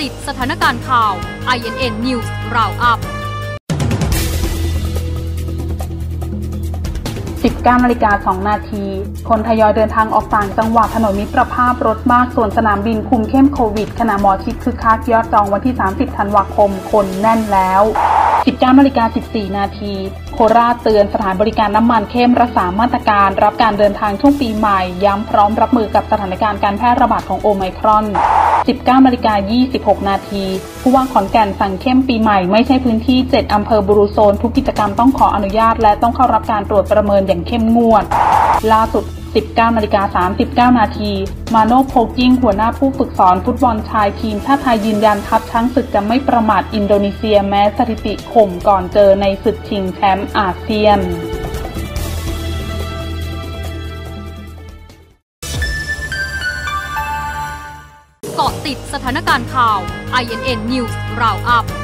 ติดสถานการณ์ข่าว INN News Roundup 19นาฬิกา2นาที คนทยอยเดินทางออกต่างจังหวัดถนนมิตรภาพรถมากส่วนสนามบินคุมเข้มโควิด ขณะหมอชิดคือคักยอดจองวันที่ 30 ธันวาคม คนแน่นแล้ว 19นาฬิกา14 นาที โคราชเตือนสถานบริการน้ำมันเข้มรักษามาตรการ รับการเดินทางช่วงปีใหม่ ย้ำพร้อมรับมือกับสถานการณ์การแพร่ระบาดของโอไมครอน 19นาฬิกา26 นาที ผู้ว่าขอนแก่นสั่งเข้มปีใหม่ไม่ใช่พื้นที่ 7 อำเภอบุรุโซน ทุกกิจกรรมต้องขออนุญาต และต้องเข้ารับการตรวจประเมินอย่างเข้มงวด ล่าสุด 19นาฬิกา39 นาที มาโนโพกิ้งหัวหน้าผู้ฝึกสอนฟุตบอลชายทีมชาติไทยยืนยันทัพช้างศึกจะไม่ประมาทอินโดนีเซียแม้สถิติข่มก่อนเจอในศึกชิงแชมป์อาเซียนาะติดสถานการณ์ข่าว INN News Roundup